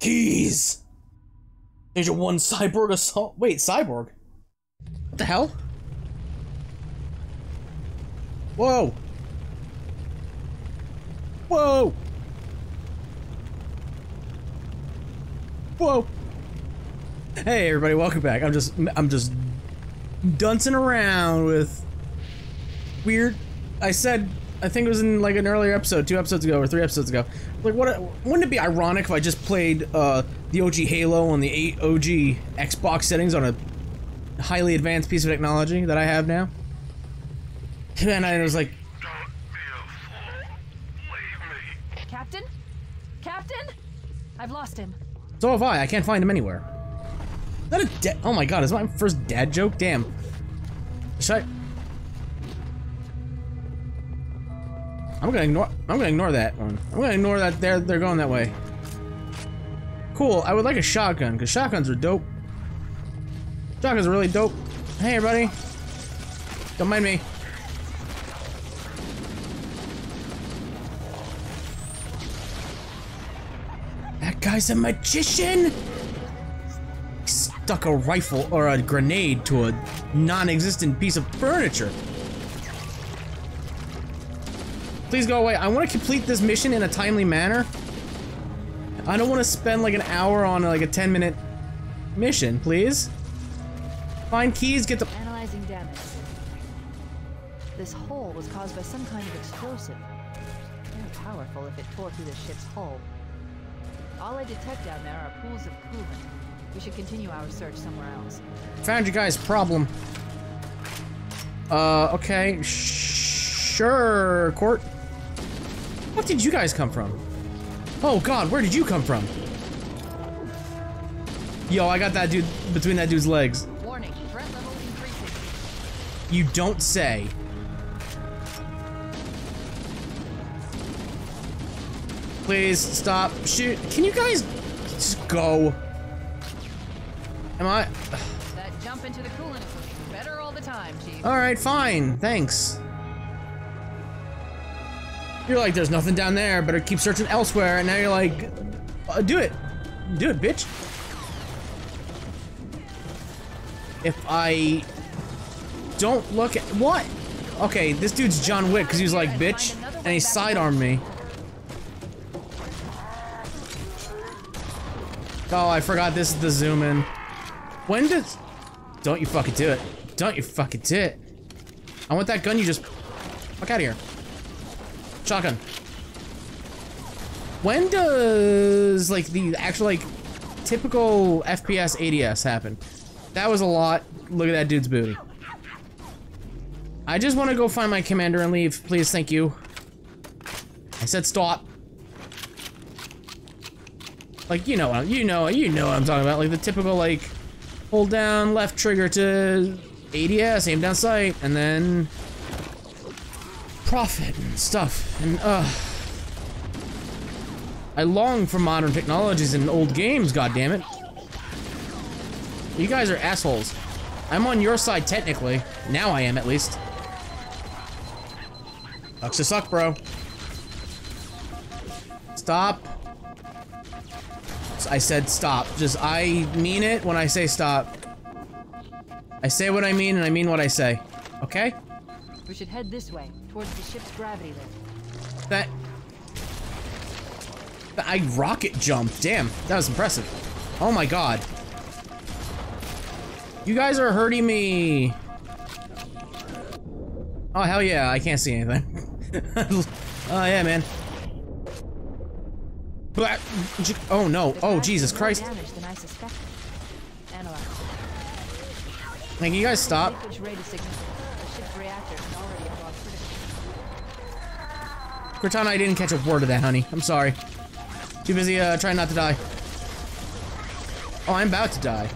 Keyes! Agent 1 Cyborg Assault. Wait, Cyborg? What the hell? Whoa! Whoa! Whoa! Hey everybody, welcome back. I'm just I'm just duncing around with weird I said I think it was in like an earlier episode, two episodes ago or three episodes ago. Like what wouldn't it be ironic if I just played uh the OG Halo on the 8 OG Xbox settings on a highly advanced piece of technology that I have now? And I was like Captain? Captain? I've lost him. So have I. I can't find him anywhere. Is that a dead? Oh my god, is my first dad joke? Damn. Should I? I'm gonna ignore. I'm gonna ignore that one. I'm gonna ignore that. They're they're going that way. Cool. I would like a shotgun because shotguns are dope. Shotguns are really dope. Hey everybody. Don't mind me. That guy's a magician! He stuck a rifle or a grenade to a non-existent piece of furniture. Please go away. I want to complete this mission in a timely manner. I don't want to spend like an hour on like a 10 minute mission, please. Find Keyes, get the- Analyzing damage. This hole was caused by some kind of explosive. Very powerful if it tore through the ship's hull. All I detect down there are pools of coolant. We should continue our search somewhere else. Found you guys' problem. Uh, okay. Sure, Court. What did you guys come from? Oh god, where did you come from? Yo, I got that dude between that dude's legs. Warning, threat level increasing. You don't say. Please stop. Shoot. Can you guys just go? Am I? That jump into the coolant better all the time, Chief. Alright, fine. Thanks. You're like, there's nothing down there, better keep searching elsewhere, and now you're like, uh, do it. Do it, bitch. If I don't look at- what? Okay, this dude's John Wick, because he was like, bitch, and he sidearmed me. Oh, I forgot this is the zoom in. When does... Don't you fucking do it. Don't you fucking do it. I want that gun you just... Fuck out of here. Shotgun. When does, like, the actual, like, typical FPS ADS happen? That was a lot. Look at that dude's booty. I just want to go find my commander and leave. Please, thank you. I said stop. Like, you know, you know, you know what I'm talking about. Like, the typical, like, hold down left trigger to ADS, aim down sight, and then profit and stuff. And, uh, I long for modern technologies and old games, goddammit. You guys are assholes. I'm on your side, technically. Now I am, at least. Sucks to suck, bro. Stop. I said stop. Just, I mean it when I say stop. I say what I mean, and I mean what I say. Okay? We should head this way, towards the ship's gravity lift. That... that I rocket jumped. Damn, that was impressive. Oh my god. You guys are hurting me. Oh, hell yeah, I can't see anything. oh, yeah, man. Oh, no. Oh, Jesus Christ. damage than I suspected. Analyze. Can you guys stop? Cortana, I didn't catch a word of that, honey. I'm sorry. Too busy, uh, trying not to die. Oh, I'm about to die.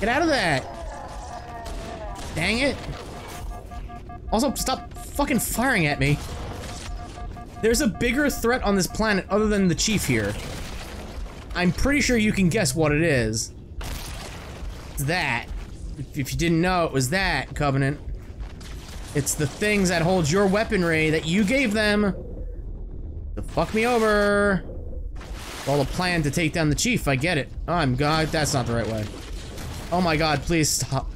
Get out of that! Dang it. Also, stop fucking firing at me. There's a bigger threat on this planet other than the chief here. I'm pretty sure you can guess what it is. It's that. If if you didn't know, it was that, Covenant. It's the things that hold your weaponry that you gave them to fuck me over. All a plan to take down the chief, I get it. Oh, I'm god, that's not the right way. Oh my god, please stop.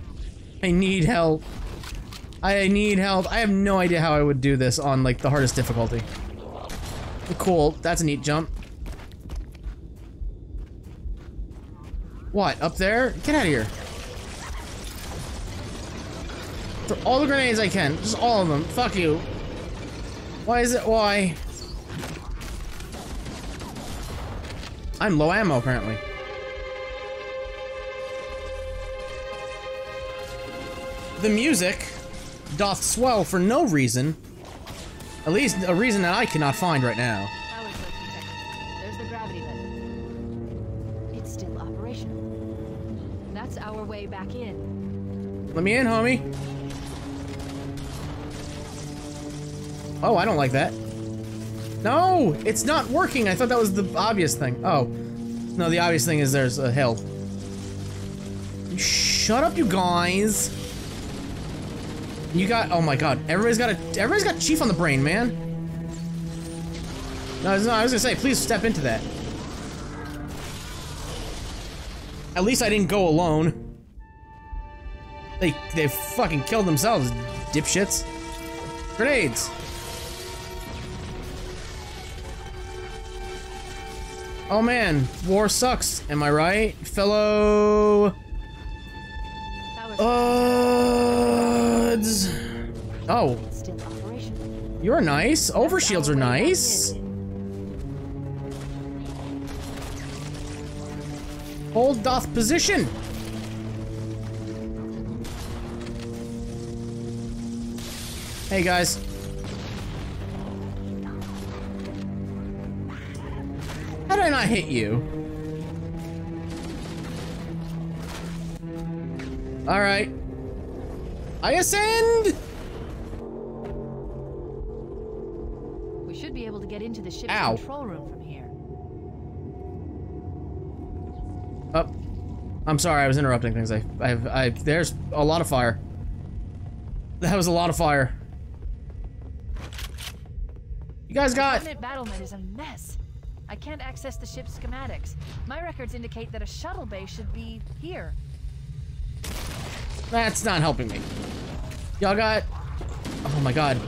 I need help. I need help. I have no idea how I would do this on, like, the hardest difficulty. Cool, that's a neat jump. What, up there? Get out of here. Throw all the grenades I can. Just all of them. Fuck you. Why is it? Why? I'm low ammo, apparently. The music doth swell for no reason. At least a reason that I cannot find right now. Power source detected. There's the gravity lift. It's still operational. That's our way back in. Let me in, homie. Oh, I don't like that. No, it's not working. I thought that was the obvious thing. Oh. No, the obvious thing is there's a hill. Shut up, you guys. You got, oh my god, everybody's got a, everybody's got Chief on the brain, man. No, no, I was gonna say, please step into that. At least I didn't go alone. They, they fucking killed themselves, dipshits. Grenades. Oh man, war sucks, am I right? Fellow... Uh... Oh, you're nice. Overshields are nice. Hold doth position. Hey guys. Not hit you? Alright. I ascend! We should be able to get into the ship's Ow. control room from here. Oh, I'm sorry, I was interrupting things. I, I, I, there's a lot of fire. That was a lot of fire. You guys got, battlement is a mess. I can't access the ship's schematics. My records indicate that a shuttle bay should be here. that's not helping me. Y'all got, oh my god,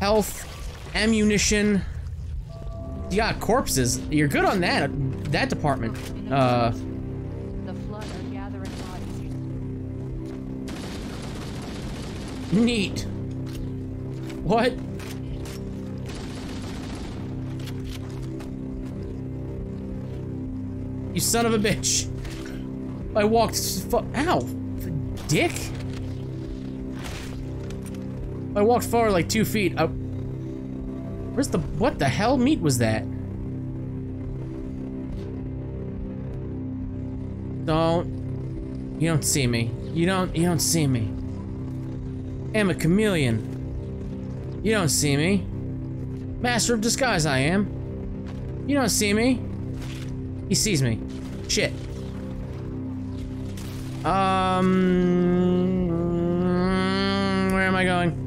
health, ammunition. You got corpses. You're good on that, that department. Uh, The flood are gathering bodies neat. What? You son of a bitch. I walked Ow! Dick? I walked forward like two feet. I- Where's the- what the hell meat was that? Don't. You don't see me. You don't, you don't see me. I am a chameleon. You don't see me. Master of disguise I am. You don't see me. He sees me. Shit. Um, where am I going?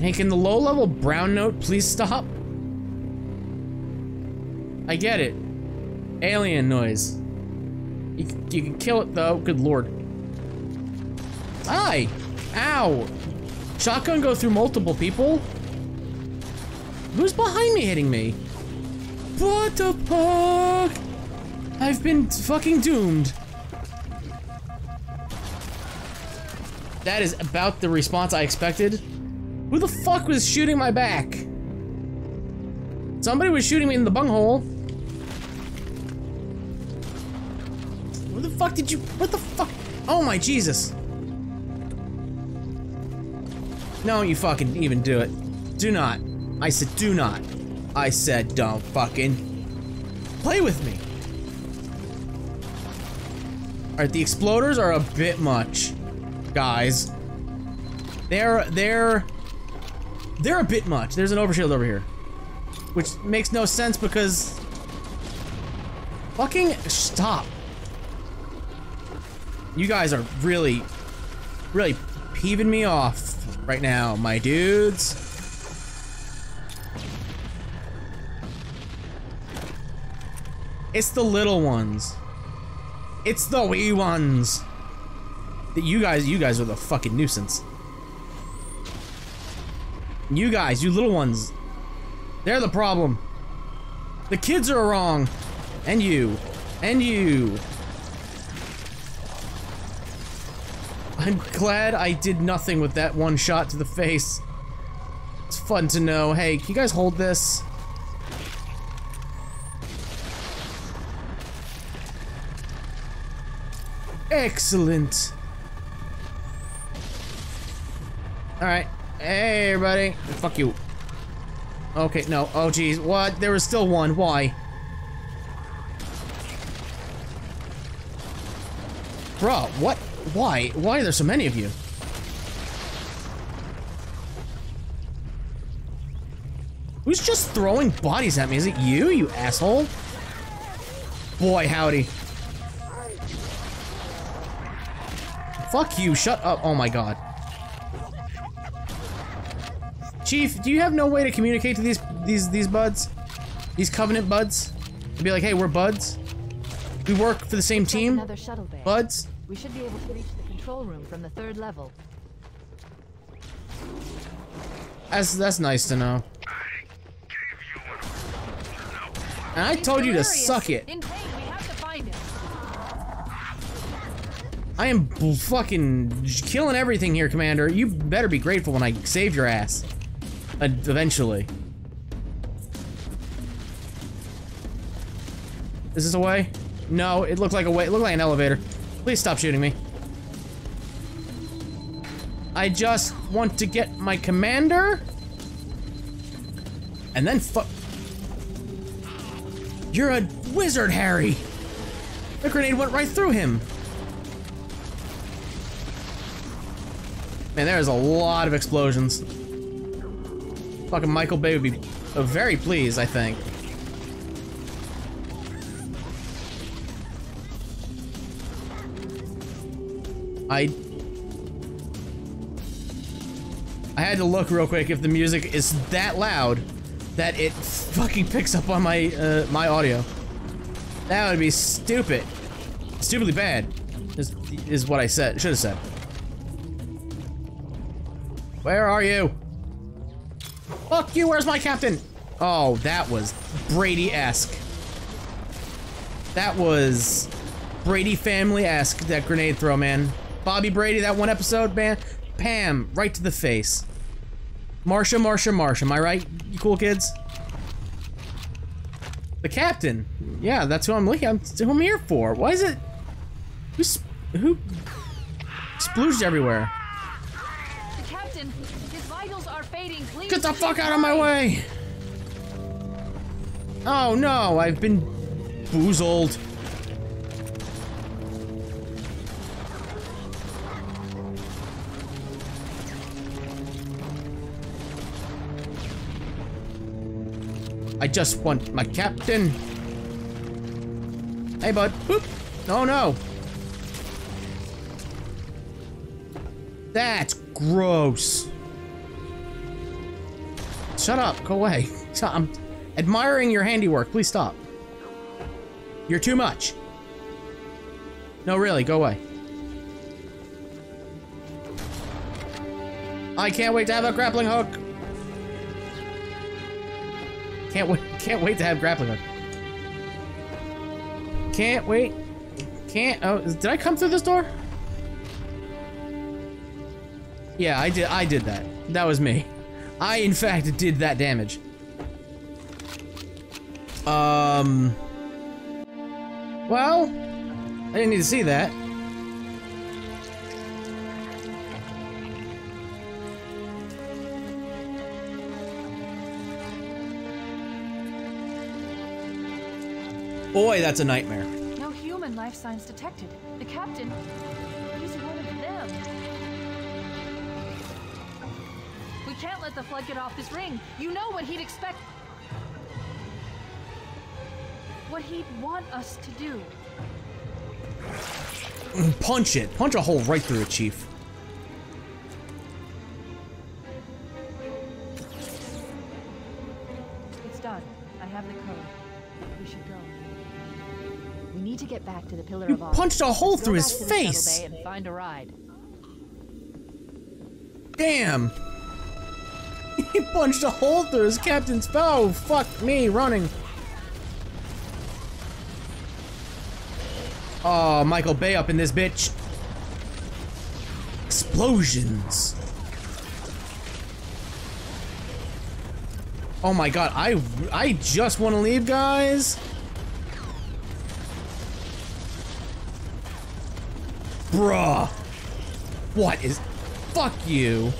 Hey, can the low-level brown note please stop? I get it. Alien noise. You, you can kill it though. Good lord. Hi! Ow! Shotgun go through multiple people? Who's behind me hitting me? What the fuck? I've been fucking doomed. That is about the response I expected. Who the fuck was shooting my back? Somebody was shooting me in the bunghole. Where the fuck did you- what the fuck? Oh my Jesus. No, you fucking even do it. Do not. I said do not. I said don't fucking play with me. Alright, the exploders are a bit much, guys. They're, they're, they're a bit much. There's an overshield over here. Which makes no sense because... Fucking stop. You guys are really, really peeving me off right now, my dudes. It's the little ones. It's the wee ones. You guys, you guys are the fucking nuisance. You guys, you little ones, they're the problem. The kids are wrong. And you. And you. I'm glad I did nothing with that one shot to the face. It's fun to know. Hey, can you guys hold this? Excellent. Alright. Hey, everybody. Fuck you. Okay, no. Oh, geez. What? There was still one. Why? Bro, what? Why? Why are there so many of you? Who's just throwing bodies at me? Is it you, you asshole? Boy, howdy. Fuck you, shut up. Oh my god. Chief, do you have no way to communicate to these these these buds? These covenant buds? To be like, hey, we're buds. We work for the same team. Another shuttle bay. Buds. We should be able to reach the control room from the third level. That's that's nice to know. And I told you to suck it. I am fucking killing everything here, Commander. You better be grateful when I save your ass. Uh, eventually. Is this a way? No, it looked like a way. It looked like an elevator. Please stop shooting me. I just want to get my commander. And then fuck. You're a wizard, Harry. The grenade went right through him. Man, there is a lot of explosions. Fucking Michael Bay would be uh, very pleased, I think. I... I had to look real quick if the music is that loud that it fucking picks up on my, uh, my audio. That would be stupid. Stupidly bad, is, is what I said, should have said. Where are you? Fuck you, where's my captain? Oh, that was Brady-esque. That was Brady family-esque, that grenade throw, man. Bobby Brady, that one episode, man. Pam, right to the face. Marcia, Marcia, Marcia, am I right, you cool kids? The captain. Yeah, that's who I'm looking. I'm who I'm here for. Why is it? Who's who? Splooged everywhere. Get the fuck out of my way! Oh no, I've been boozled. I just want my captain. Hey, bud. Boop. Oh no. That's gross. Shut up. Go away. Stop. I'm admiring your handiwork. Please stop. You're too much. No, really. Go away. I can't wait to have a grappling hook. Can't wait. Can't wait to have grappling hook. Can't wait. Can't. Oh, did I come through this door? Yeah, I did. I did that. That was me. I, in fact, did that damage. Um. Well, I didn't need to see that. Boy, that's a nightmare. No human life signs detected. The captain, can't let the flood get off this ring. You know what he'd expect. What he'd want us to do. Punch it. Punch a hole right through it, Chief. It's done. I have the code. We should go. We need to get back to the Pillar You of Autumn. punched a hole through his face. find a ride. Damn! He punched a hole through his captain's bow. Fuck me, running. Oh, Michael Bay up in this bitch. Explosions. Oh my god, I I just want to leave, guys. Bruh. What is... Fuck you.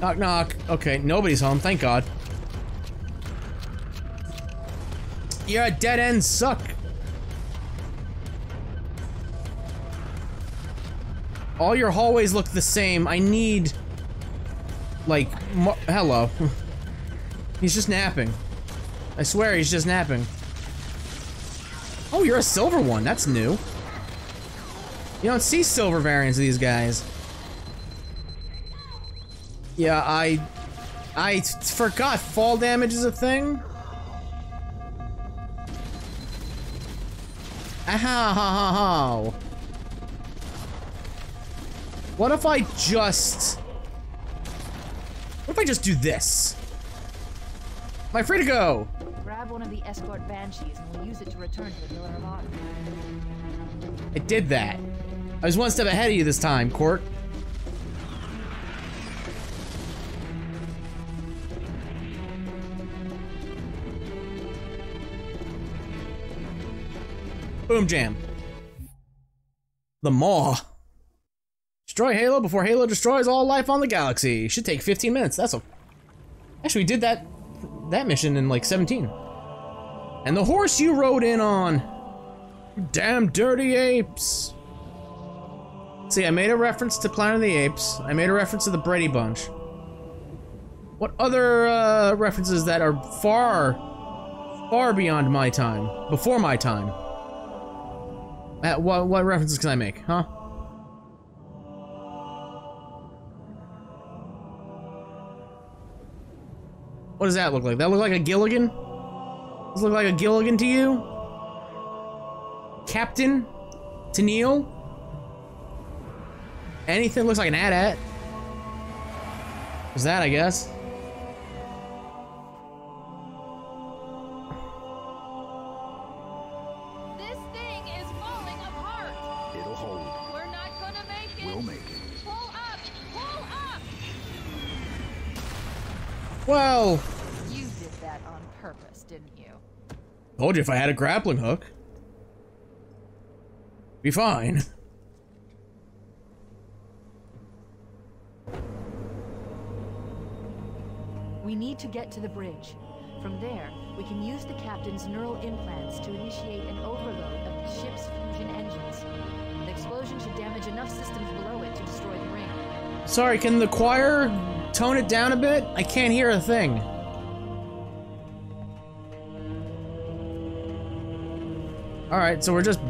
Knock, knock. Okay, nobody's home, thank God. Yeah, dead end suck. All your hallways look the same. I need... Like, hello. he's just napping. I swear he's just napping. Oh, you're a silver one. That's new. You don't see silver variants of these guys. Yeah, I... I forgot fall damage is a thing. Aha, ha, ha, ha. What if I just... What if I just do this? Am I free to go? Grab one of the escort banshees and we'll use it to return to the of Autumn. I did that. I was one step ahead of you this time, Court. Boom jam. The Maw. Destroy Halo before Halo destroys all life on the galaxy. Should take 15 minutes. That's a. Actually, we did that that mission in like 17. And the horse you rode in on. Damn dirty apes. See, I made a reference to Planet of the Apes. I made a reference to the Brady Bunch. What other uh, references that are far, far beyond my time, before my time? Uh, what, what references can I make, huh? What does that look like? That look like a Gilligan? Does look like a Gilligan to you? Captain? To Neil? Anything looks like an AT-AT. Is that, I guess? Well, You did that on purpose, didn't you? told you if I had a grappling hook. Be fine. We need to get to the bridge. From there, we can use the captain's neural implants to initiate an overload of the ship's fusion engines. The explosion should damage enough systems below it to destroy the ring. Sorry, can the choir tone it down a bit? I can't hear a thing. Alright, so we're just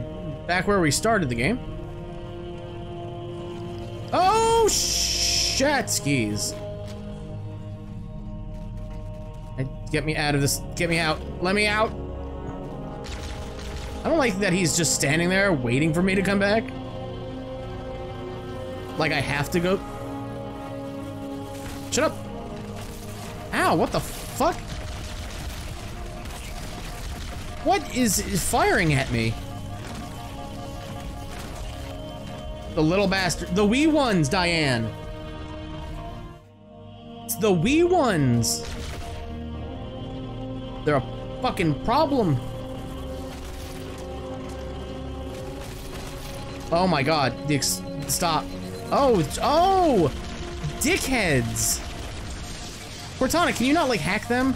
back where we started the game. Oh, shatskis. Get me out of this. Get me out. Let me out. I don't like that he's just standing there waiting for me to come back. Like I have to go. Shut up. Ow, what the fuck? What is, is firing at me? The little bastard. The wee ones, Diane. It's the wee ones. They're a fucking problem. Oh my god. The stop. Oh, oh! Dickheads! Cortana, can you not, like, hack them?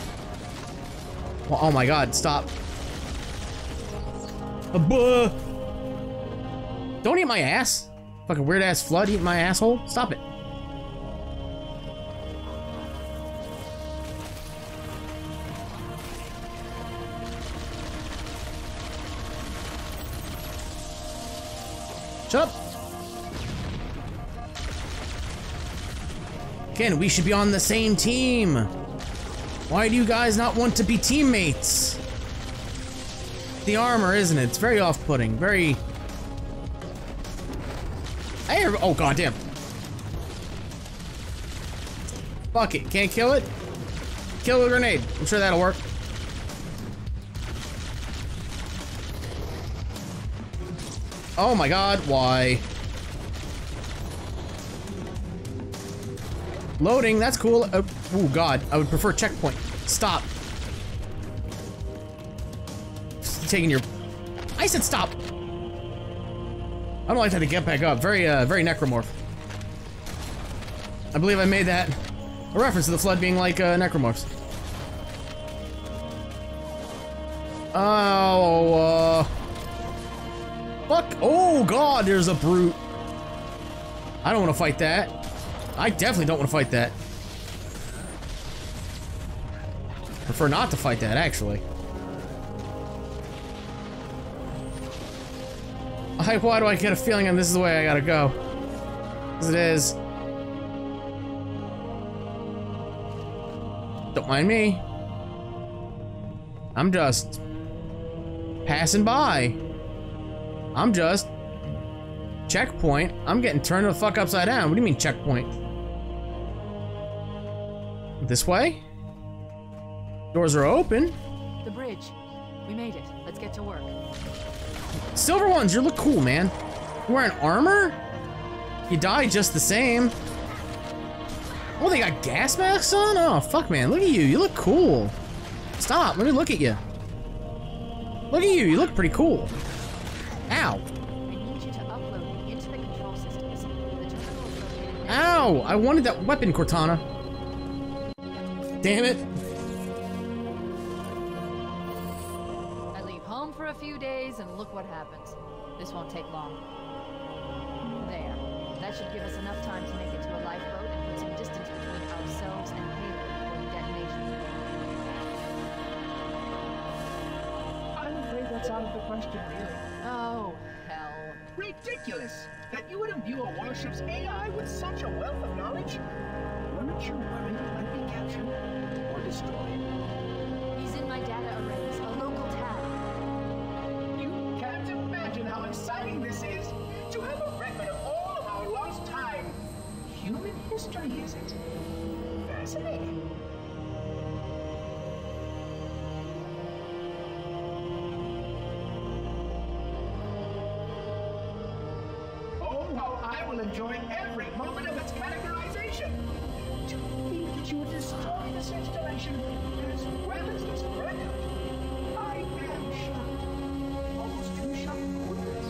Well, oh my god, stop. Uh, buh. Don't eat my ass. Fucking weird ass flood eat my asshole. Stop it. Shut up. Ken, we should be on the same team. Why do you guys not want to be teammates? The armor, isn't it? It's very off-putting. Very. Hey, oh goddamn! Fuck it, can't kill it. Kill a grenade. I'm sure that'll work. Oh my god, why? Loading, that's cool. Uh, oh god, I would prefer checkpoint. Stop. Taking your... I said stop! I don't like that to get back up. Very, uh, very necromorph. I believe I made that a reference to the flood being like, uh, necromorphs. Oh, uh... Fuck! Oh god, there's a brute. I don't want to fight that. I definitely don't want to fight that. Prefer not to fight that, actually. I, why do I get a feeling on this is the way I gotta go? As it is. Don't mind me. I'm just passing by. I'm just checkpoint. I'm getting turned the fuck upside down. What do you mean checkpoint? This way? Doors are open. The bridge. We made it. Let's get to work. Silver ones, you look cool, man. You wearing armor? You die just the same. Oh, they got gas masks on? Oh, fuck, man. Look at you. You look cool. Stop. Let me look at you. Look at you. You look pretty cool. Ow. I need you to upload into the control systems. The terminal is Ow. I wanted that weapon, Cortana. Damn it. I leave home for a few days and look what happens. This won't take long. There. That should give us enough time to make it to a lifeboat and put some distance between ourselves and Halo before the detonation. I'm afraid that's out of the question, really. Oh, hell. Ridiculous! That you would imbue a warship's AI with such a wealth of knowledge? Weren't you worried it might be captured or destroyed? He's in my data arrays, a local tab. You can't imagine how exciting this is to have a record of all of our lost time. Human history, is it? Fascinating. Oh, how I will enjoy every moment of its categorization. To think that you would destroy this installation as well as this record. I am shocked. Almost too shocked for words.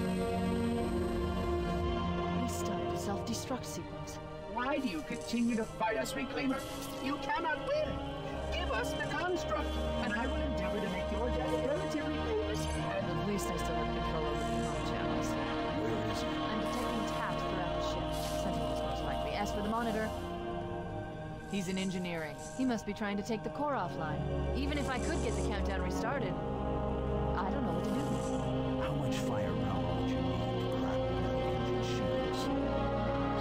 He started a self-destruct sequence. Why do you continue to fight us, Reclaimer? You cannot win. Give us the construct, and I will endeavor to make your data relatively famous At least I still have control over the comm channels. where is he? I'm detecting taps throughout the ship. Sentinels most likely. As for the monitor, he's in engineering. He must be trying to take the core offline. Even if I could get the countdown restarted, I don't know what to do. How much firepower would you need to crack one of the engine shooters?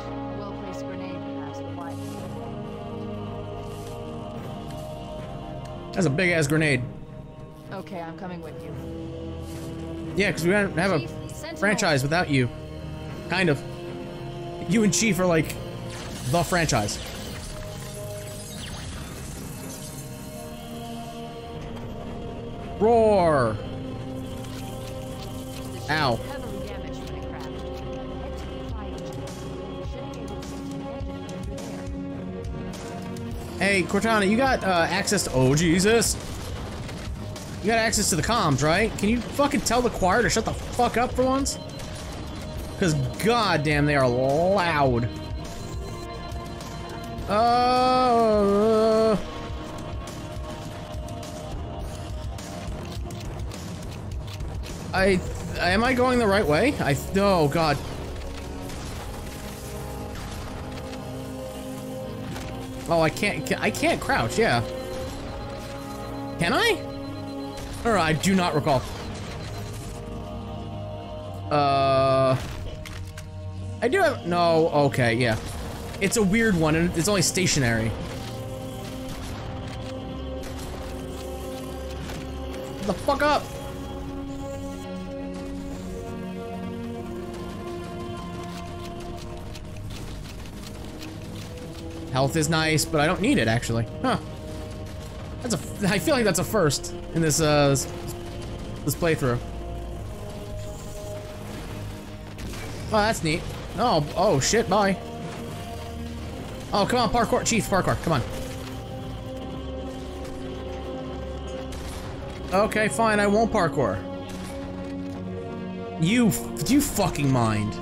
A well-placed grenade, perhaps, but why? That's a big ass grenade. Okay, I'm coming with you. Yeah, because we don't have a Sentinel. franchise without you. Kind of. You and Chief are like the franchise. Cortana, you got uh, access to. Oh, Jesus. You got access to the comms, right? Can you fucking tell the choir to shut the fuck up for once? Because, goddamn, they are loud. Uh. I. Am I going the right way? I. Oh, God. Oh, I can't. I can't crouch. Yeah. Can I? Or I do not recall. Uh. I do have. No. Okay. Yeah. It's a weird one, and it's only stationary. Health is nice, but I don't need it, actually. Huh. That's a- I feel like that's a first in this, uh, this, this playthrough. Oh, that's neat. Oh, oh shit, bye. Oh, come on, parkour, chief, parkour, come on. Okay, fine, I won't parkour. You, do you fucking mind?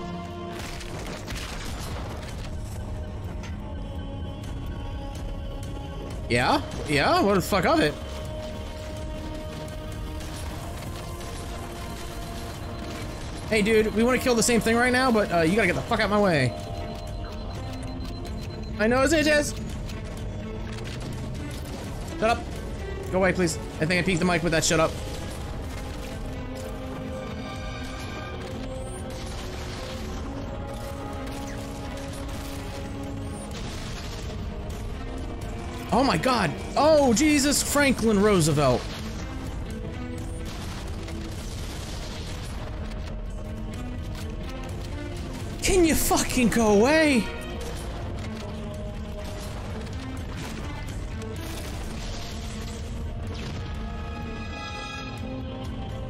Yeah? Yeah? What the fuck of it? Hey dude, we want to kill the same thing right now, but uh, you gotta get the fuck out of my way. I know it's itches! Shut up. Go away, please. I think I peeked the mic with that shut up. Oh my god! Oh, Jesus Franklin Roosevelt! Can you fucking go away?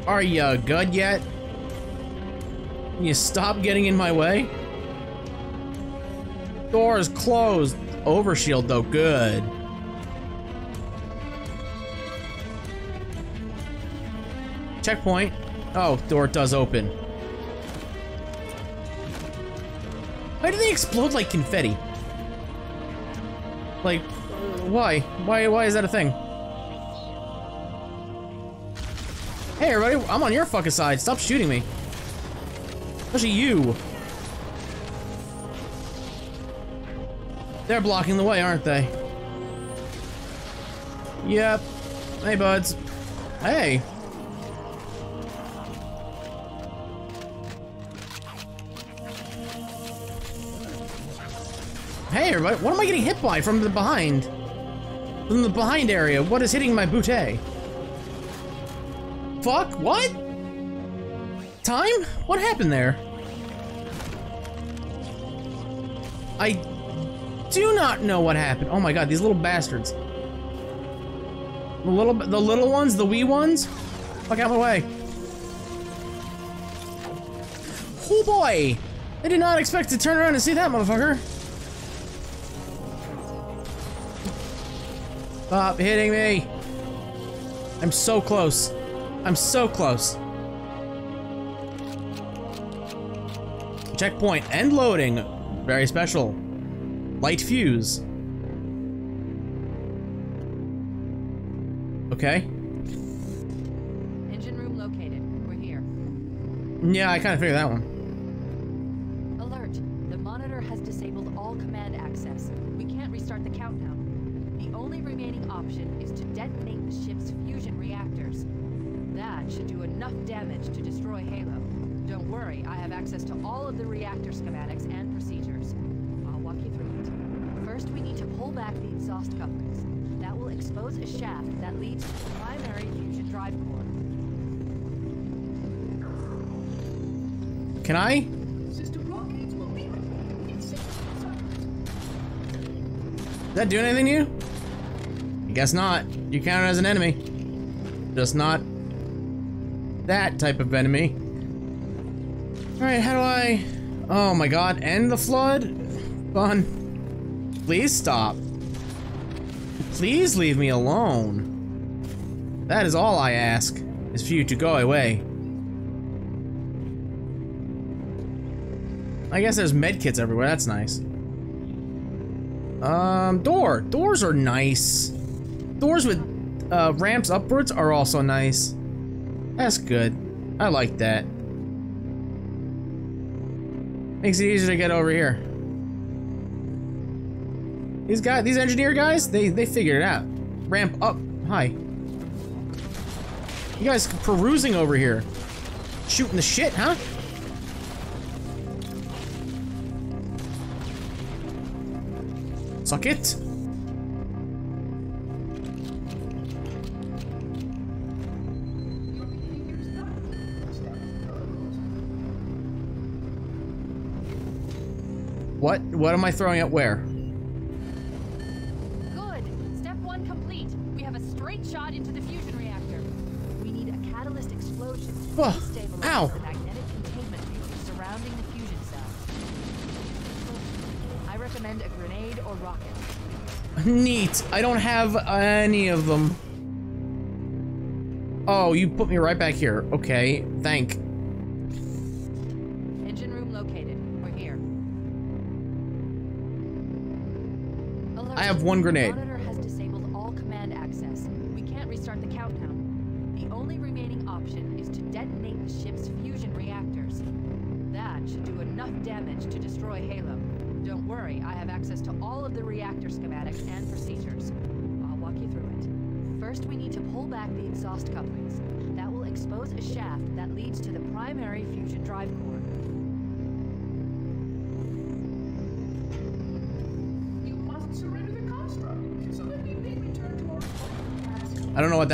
Are you uh, good yet? Can you stop getting in my way? Door is closed. Overshield though, good. Checkpoint. Oh, door does open. Why do they explode like confetti? Like, why? Why? Why is that a thing? Hey, everybody! I'm on your fucking side. Stop shooting me. Especially you. They're blocking the way, aren't they? Yep. Hey, buds. Hey. Everybody, what am I getting hit by from the behind? From the behind area, what is hitting my bootay? Fuck, what? Time? What happened there? I do not know what happened. Oh my god, these little bastards. The little, the little ones, the wee ones? Fuck out my way. Oh boy! I did not expect to turn around and see that motherfucker. Stop hitting me. I'm so close. I'm so close. Checkpoint and loading. Very special. Light fuse. Okay. Engine room located. We're here. Yeah, I kind of figured that one. Worry, I have access to all of the reactor schematics and procedures. I'll walk you through it. First, we need to pull back the exhaust couplings. That will expose a shaft that leads to the primary fusion drive core. Can I? System blockades will be removed in six seconds. Does that do anything to you? I guess not. You count it as an enemy. Just not that type of enemy. Alright, how do I... Oh my god, end the flood? Fun. Please stop. Please leave me alone. That is all I ask, is for you to go away. I guess there's medkits everywhere, that's nice. Um, door. Doors are nice. Doors with uh, ramps upwards are also nice. That's good. I like that. Makes it easier to get over here. These guys, these engineer guys, they they figured it out. Ramp up. Hi. You guys perusing over here. Shooting the shit, huh? Suck it. What? Am I throwing at where? Good. Step one complete. We have a straight shot into the fusion reactor. We need a catalyst explosion to Ugh, destabilize ow. the magnetic containment field surrounding the fusion cell. I recommend a grenade or rocket. Neat. I don't have any of them. Oh, you put me right back here. Okay, thank. Have one grenade.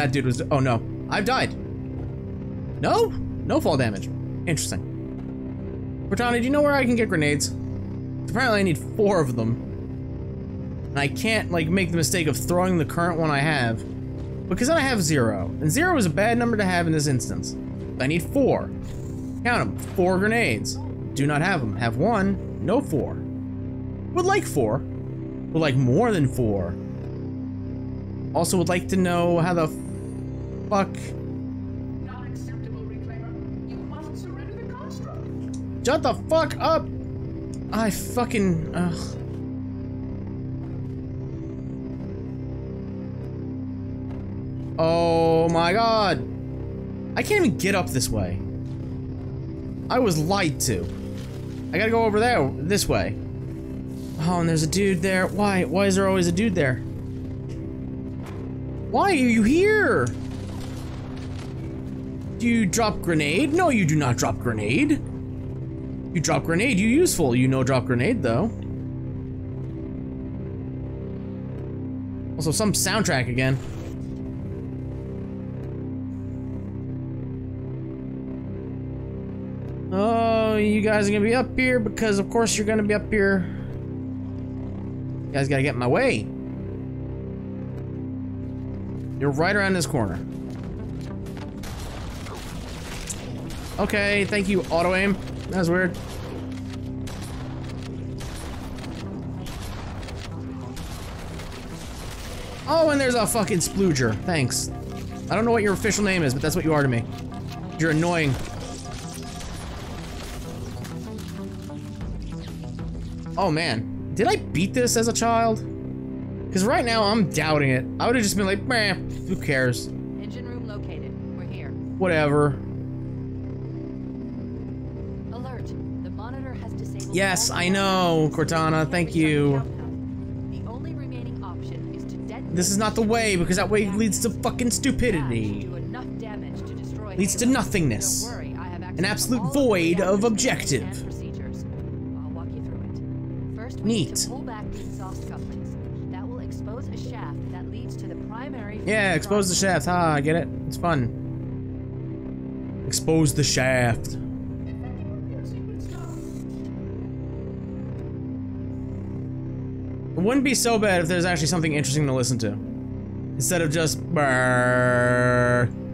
That dude was. Oh no, I've died. No, no fall damage. Interesting. Cortana, do you know where I can get grenades? Apparently, I need four of them, and I can't like make the mistake of throwing the current one I have, because then I have zero, and zero is a bad number to have in this instance. I need four. Count them. Four grenades. Do not have them. Have one. No four. Would like four. Would like more than four. Also would like to know how the fuck. Shut the fuck up! I fucking. Ugh. Oh my god! I can't even get up this way. I was lied to. I gotta go over there, this way. Oh, and there's a dude there. Why? Why is there always a dude there? Why are you here? Do you drop grenade? No, you do not drop grenade. You drop grenade, you useful. You know drop grenade though. Also, some soundtrack again. Oh, you guys are gonna be up here because of course you're gonna be up here. You guys gotta get in my way. You're right around this corner. Okay, thank you, auto aim. That was weird. Oh, and there's a fucking splooger. Thanks. I don't know what your official name is, but that's what you are to me. You're annoying. Oh man, did I beat this as a child? Because right now I'm doubting it. I would have just been like, meh, who cares? Engine room located. We're here. Whatever. Yes, I know. Cortana, thank you. This is not the way, because that way leads to fucking stupidity. to Leads to nothingness. Worry, An absolute void of objective. First, Neat. Yeah, expose the shaft. Ha, I get it. It's fun. Expose the shaft. Wouldn't be so bad if there's actually something interesting to listen to. Instead of just brrrr.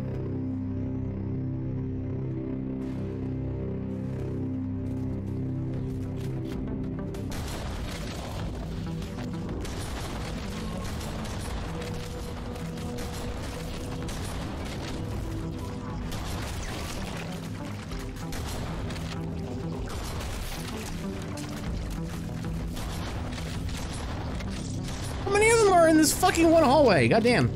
This fucking one hallway? Goddamn.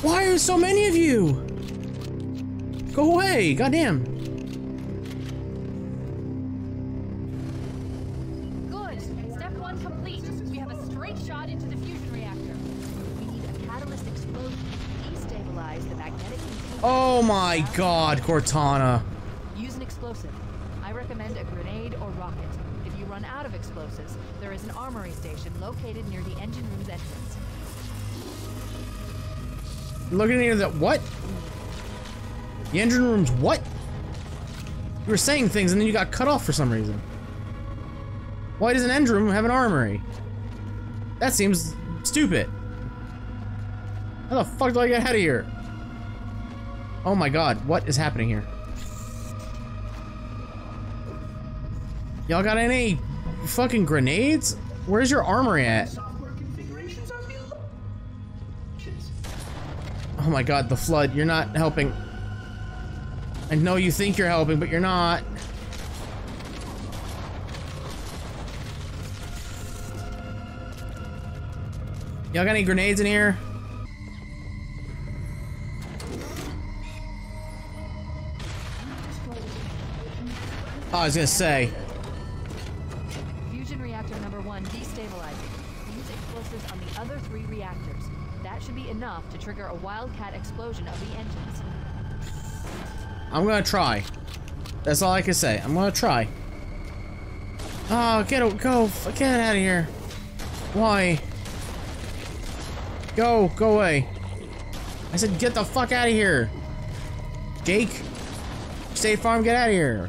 Why are so many of you? Go away, goddamn. My god, Cortana. Use an explosive. I recommend a grenade or rocket. If you run out of explosives, there is an armory station located near the engine room's entrance. Looking at the what? The engine room's what? You were saying things and then you got cut off for some reason. Why does an engine room have an armory? That seems stupid. How the fuck do I get out of here? Oh my god, what is happening here? Y'all got any fucking grenades? Where's your armory at? Oh my god, the flood. You're not helping. I know you think you're helping, but you're not. Y'all got any grenades in here? I was gonna say. Fusion reactor number one destabilizing. Use explosives on the other three reactors. That should be enough to trigger a wildcat explosion of the engines. I'm gonna try. That's all I can say. I'm gonna try. Oh, get a- go, f- get out of here. Why? Go, go away. I said get the fuck out of here. Jake, State Farm, get out of here.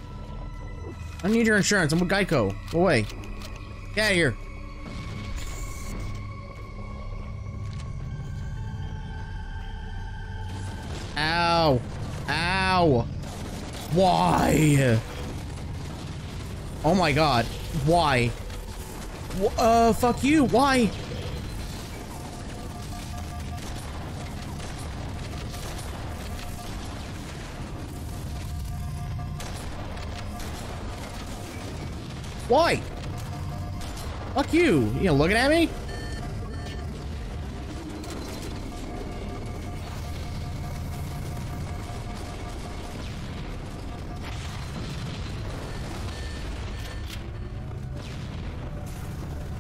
I need your insurance. I'm with Geico. Go away. Get out of here. Ow. Ow. Why? Oh my god. Why? Wh- Uh, fuck you. Why? Why? Fuck you. You know, looking at me?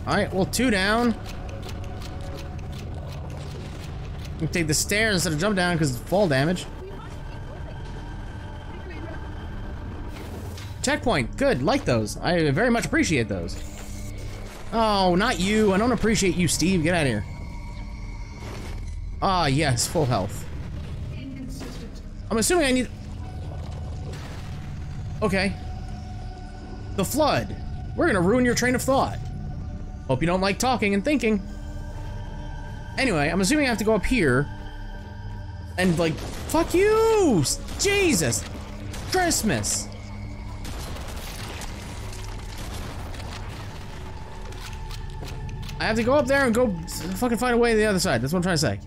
Alright, well, two down. Take the stairs instead of jump down because fall damage. Checkpoint, good, like those. I very much appreciate those. Oh, not you. I don't appreciate you, Steve. Get out of here. Ah, yes, full health. I'm assuming I need... Okay. The flood. We're gonna ruin your train of thought. Hope you don't like talking and thinking. Anyway, I'm assuming I have to go up here. And like, fuck you! Jesus! Christmas! I have to go up there and go fucking find a way to the other side. That's what I'm trying to say.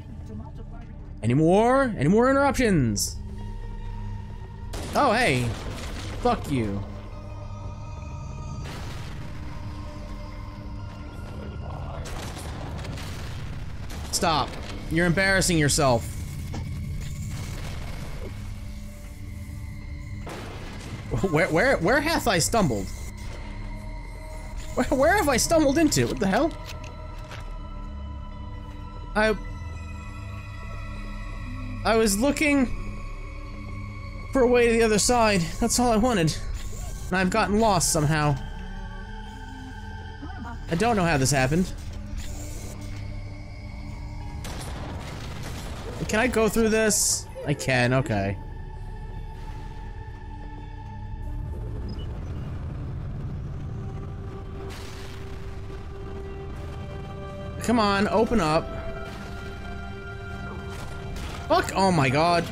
Any more? Any more interruptions? Oh, hey. Fuck you. Stop. You're embarrassing yourself. Where, where, where hath I stumbled? Where, where have I stumbled into? What the hell? I... I was looking for a way to the other side. That's all I wanted. And I've gotten lost somehow. I don't know how this happened. Can I go through this? I can, okay. Come on, open up. Fuck, oh my god.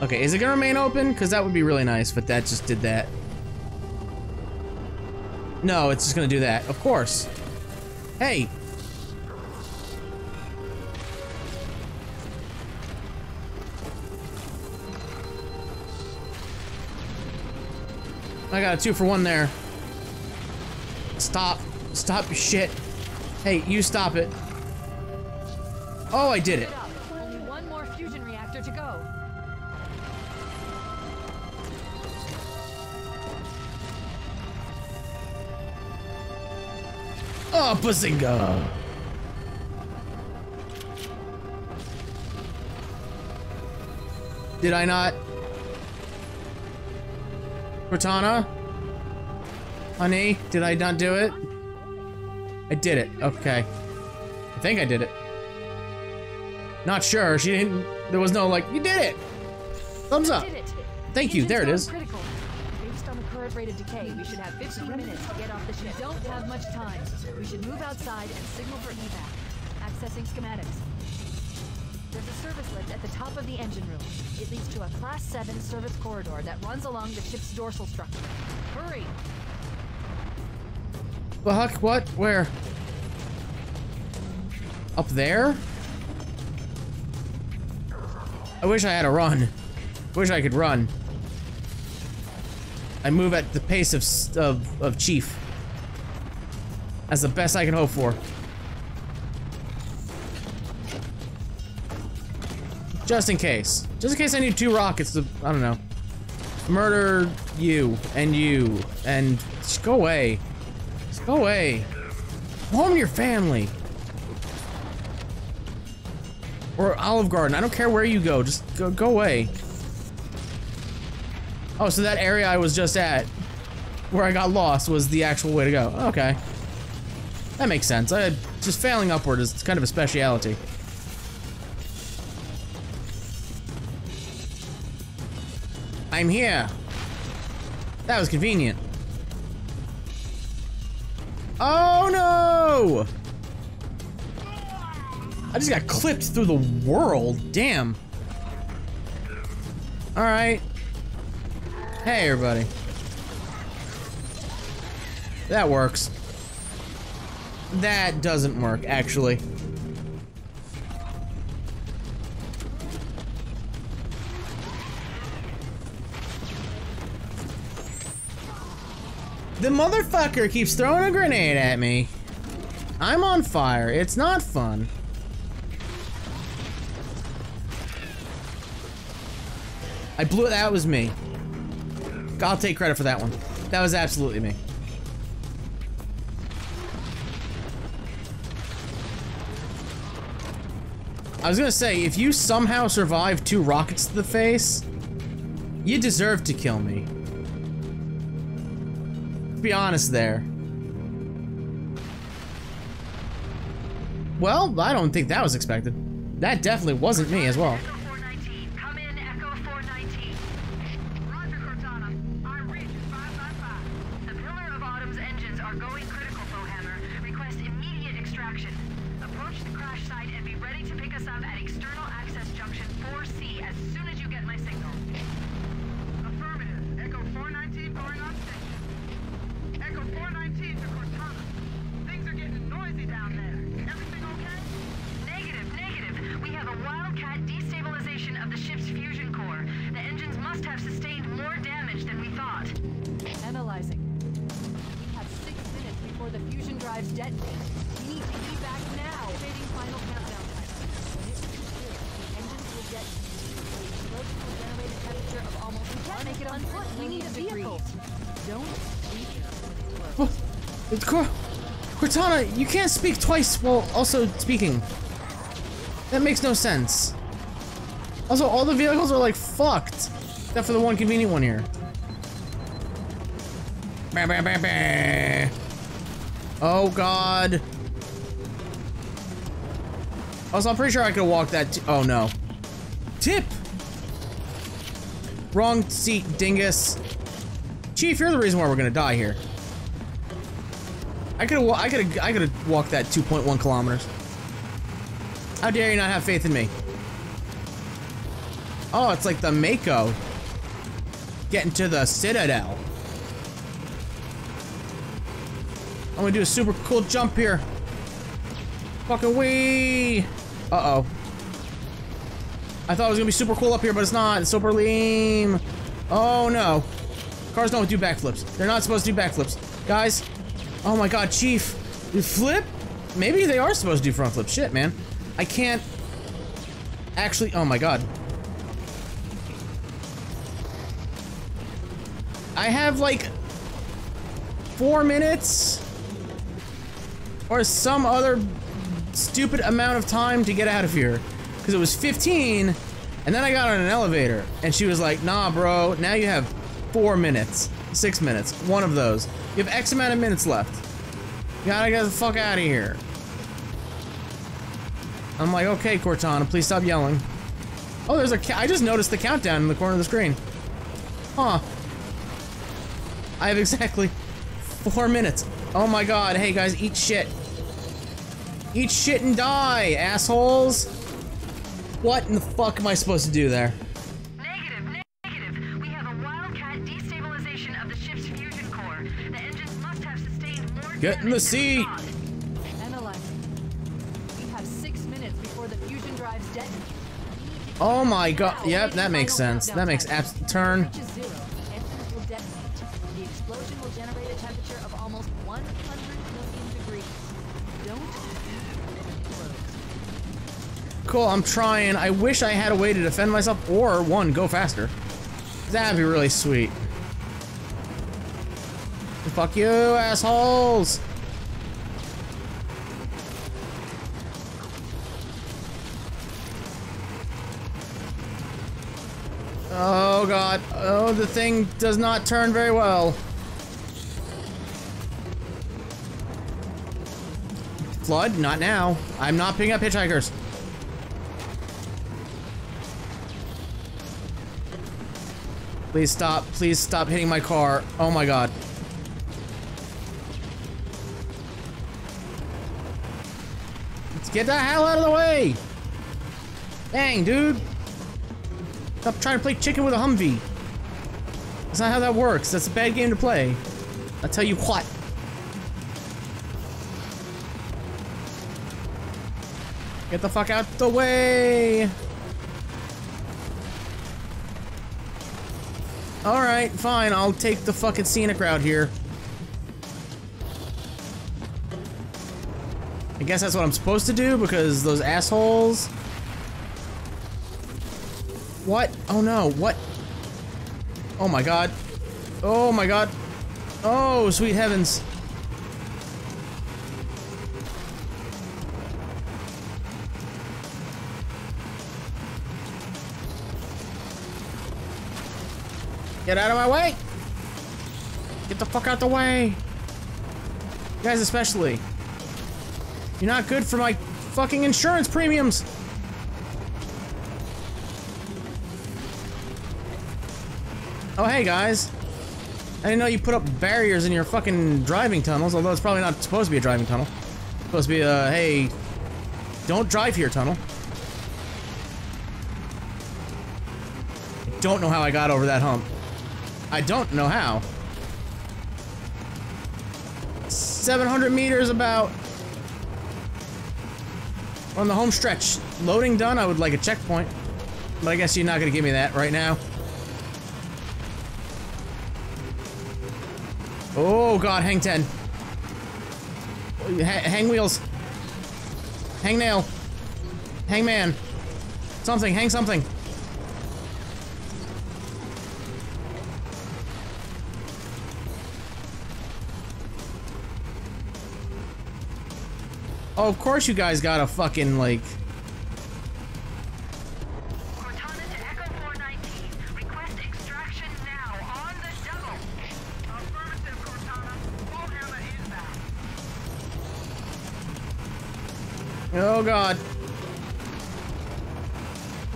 Okay, is it gonna remain open? Because that would be really nice, but that just did that. No, it's just gonna do that. Of course. Hey! I got a two for one there. Stop. Stop your shit. Hey, you stop it. Oh, I did it. Only one more fusion reactor to go. Oh, Bazinga! Did I not? Cortana? Honey, did I not do it? I did it. Okay. I think I did it. Not sure. She didn't. There was no like. You did it. Thumbs up. It. Thank you. There it is. Critical. Based on the current rate of decay, we should have 15 minutes to get off the ship. Don't have much time. We should move outside and signal for evac. Accessing schematics. There's a service lift at the top of the engine room. It leads to a Class 7 service corridor that runs along the ship's dorsal structure. Hurry! Heck? What? Where? Up there? I wish I had a run. Wish I could run. I move at the pace of of, of Chief. That's the best I can hope for. Just in case. Just in case I need two rockets to, I don't know. Murder you and you and just go away. Go away. Home to your family. Or Olive Garden. I don't care where you go. Just go, go away. Oh, so that area I was just at, where I got lost, was the actual way to go. Okay. That makes sense. I, just failing upward is kind of a speciality. I'm here. That was convenient. Oh no! I just got clipped through the world. Damn. Alright. Hey, everybody. That works. That doesn't work, actually. The motherfucker keeps throwing a grenade at me. I'm on fire. It's not fun. I blew it. That was me. I'll take credit for that one. That was absolutely me. I was gonna say, if you somehow survive two rockets to the face, you deserve to kill me. Be honest there. Well, I don't think that was expected. That definitely wasn't me as well. Can't speak twice while also speaking. That makes no sense. Also, all the vehicles are like fucked. Except for the one convenient one here. Oh god. Also, I'm pretty sure I could walk that. Oh no. Tip! Wrong seat, dingus. Chief, you're the reason why we're gonna die here. I could have, I could have, I could have walked that 2.1 kilometers. How dare you not have faith in me? Oh, it's like the Mako. Getting to the Citadel. I'm gonna do a super cool jump here. Fucking wee. Uh-oh. I thought it was gonna be super cool up here, but it's not. It's super lame. Oh no. Cars don't do backflips. They're not supposed to do backflips. Guys. Oh my god, Chief. You flip? Maybe they are supposed to do front flip. Shit, man. I can't actually. Oh my god. I have like four minutes. or some other stupid amount of time to get out of here. Because it was 15, and then I got on an elevator, and she was like, nah, bro, now you have four minutes, six minutes, one of those. You have X amount of minutes left. You gotta get the fuck out of here. I'm like, okay, Cortana, please stop yelling. Oh, there's a. I just noticed the countdown in the corner of the screen. Huh. I have exactly four minutes. Oh my god. Hey guys, eat shit. Eat shit and die, assholes. What in the fuck am I supposed to do there? Get in the seat. We have six minutes before the fusion drives detonate. Oh my god. Yep, that makes sense. That makes abs- turn. Reaches zero. Engines will detonate. The explosion will generate a temperature of almost 100 million degrees. Don't. Cool, I'm trying. I wish I had a way to defend myself or one, go faster. That'd be really sweet. Fuck you, assholes! Oh god. Oh, the thing does not turn very well. Flood? Not now. I'm not picking up hitchhikers. Please stop. Please stop hitting my car. Oh my god. Get the hell out of the way! Dang, dude. Stop trying to play chicken with a Humvee. That's not how that works. That's a bad game to play. I'll tell you what. Get the fuck out the way! Alright, fine. I'll take the fucking scenic route here. Guess that's what I'm supposed to do because those assholes. What? Oh no, what? Oh my god. Oh my god. Oh, sweet heavens. Get out of my way! Get the fuck out the way! You guys especially. You're not good for my fucking insurance premiums! Oh hey guys. I didn't know you put up barriers in your fucking driving tunnels, although it's probably not supposed to be a driving tunnel. It's supposed to be a, hey, don't drive here tunnel. I don't know how I got over that hump. I don't know how. 700 meters about. On the home stretch. Loading done, I would like a checkpoint. But I guess you're not gonna give me that right now. Oh god, hang 10. Ha hang wheels. Hang nail. Hang man. Something, hang something. Oh, of course you guys got a fucking, like... Cortana to Echo 419. Request extraction now on the double. Affirmative, Cortana. Foehammer inbound. Oh god.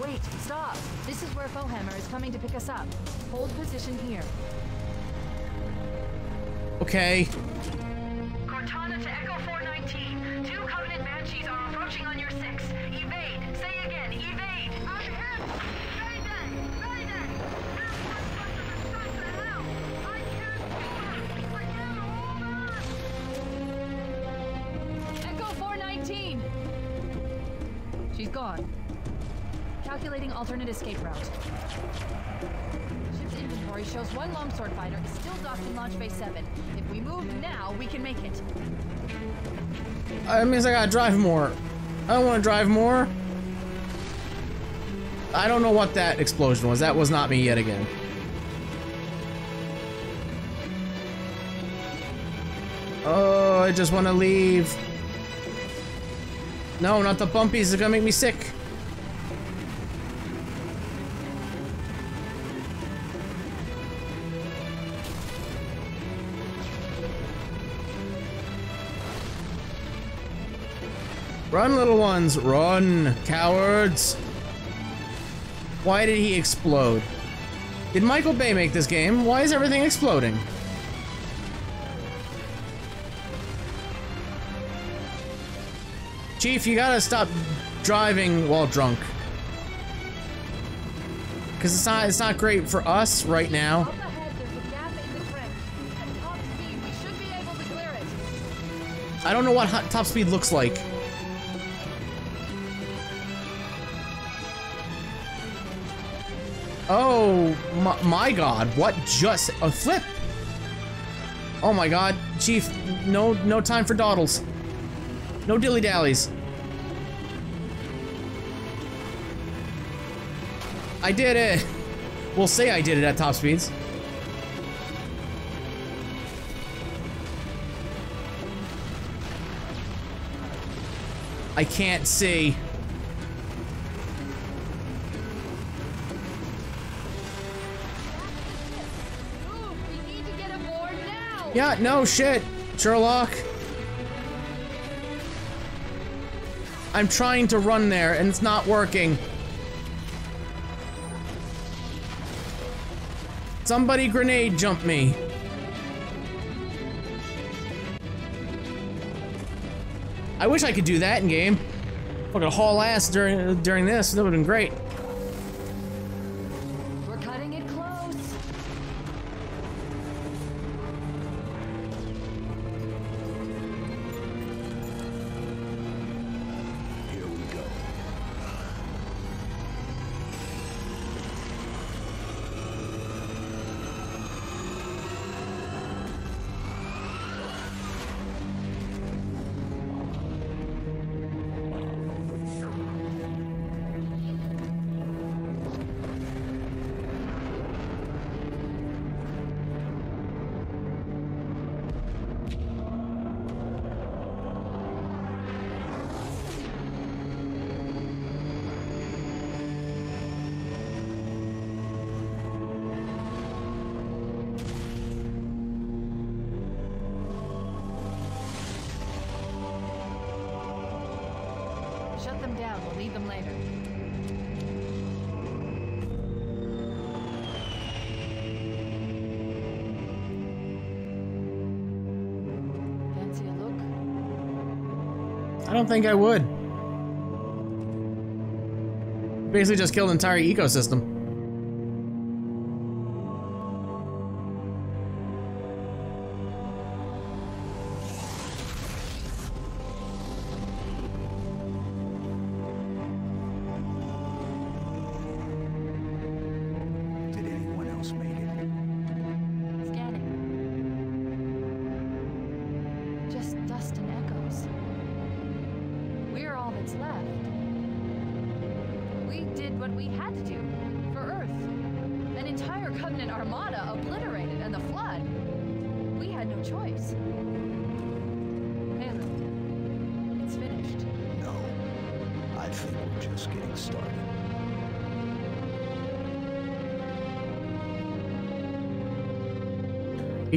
Wait, stop. This is where Foehammer is coming to pick us up. Hold position here. Okay. Are approaching on your six. Evade. Say again, evade. I'm? I can't. I can't hold. Echo 419! She's gone. Calculating alternate escape route. Ship's inventory shows one longsword fighter is still docked in Launch Bay 7. If we move now, we can make it. Uh, that means I gotta drive more. I don't want to drive more. I don't know what that explosion was. That was not me yet again. Oh, I just want to leave. No, not the bumpies. They're gonna make me sick. Run, little ones, run, cowards. Why did he explode? Did Michael Bay make this game? Why is everything exploding? Chief, you gotta stop driving while drunk. Cause it's not it's not great for us right now. Ahead, there's a gap in the trench. At top speed, we should be able to clear it. I don't know what hot top speed looks like. My, my god, what just a flip? Oh my god, Chief, no no time for dawdles. No dilly dallies. I did it. We'll say I did it at top speeds. I can't see. Yeah, no shit, Sherlock. I'm trying to run there and it's not working. Somebody grenade jump me. I wish I could do that in game. Fucking haul ass during during this. That would have been great. I don't think I would. Basically just killed an entire ecosystem.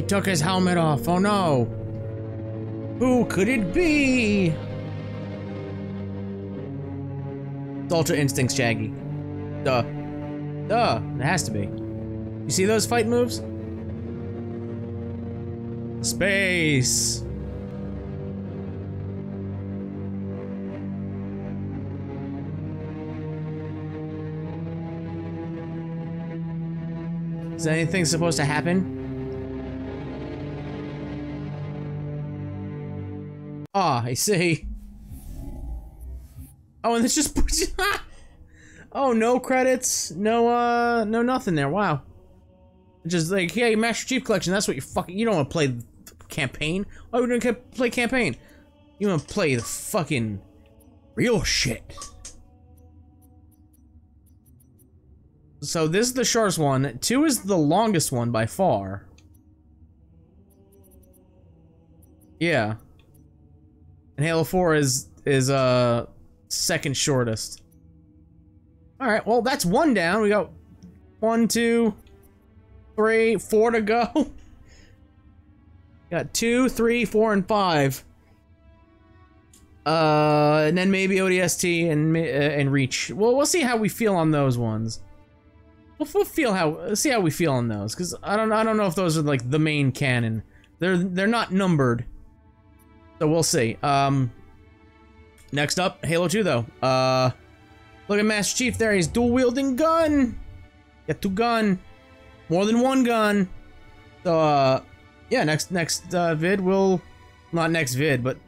Took his helmet off. Oh no. Who could it be? Ultra Instincts, Shaggy. Duh. Duh. It has to be. You see those fight moves? Space. Is anything supposed to happen? I see. Oh, and it's just Oh, no credits, no uh no nothing there. Wow. Just like, hey, Master Chief Collection, that's what you fucking you don't want to play the campaign. Why would you play campaign? You want to play the fucking real shit. So this is the shortest one. Two is the longest one by far. Yeah. And Halo 4 is is uh second shortest. All right, well, that's one down. We got one, two, three, four to go. got two, three, four, and five. Uh, and then maybe ODST and uh, and Reach. Well, we'll see how we feel on those ones. We'll, we'll feel how see how we feel on those because I don't I don't know if those are like the main canon. They're they're not numbered, so we'll see. Um, next up, Halo 2 though. Uh, look at Master Chief there. He's dual wielding gun. Got two gun, more than one gun. So uh, yeah, next next uh, vid will not next vid, but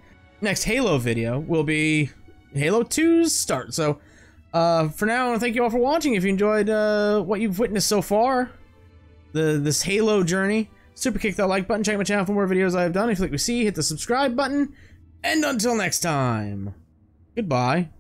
next Halo video will be Halo 2's start. So uh, for now, I want to thank you all for watching. If you enjoyed uh, what you've witnessed so far, the this Halo journey, super kick that like button. Check my channel for more videos I've done. If you like what you see, hit the subscribe button. And until next time, goodbye.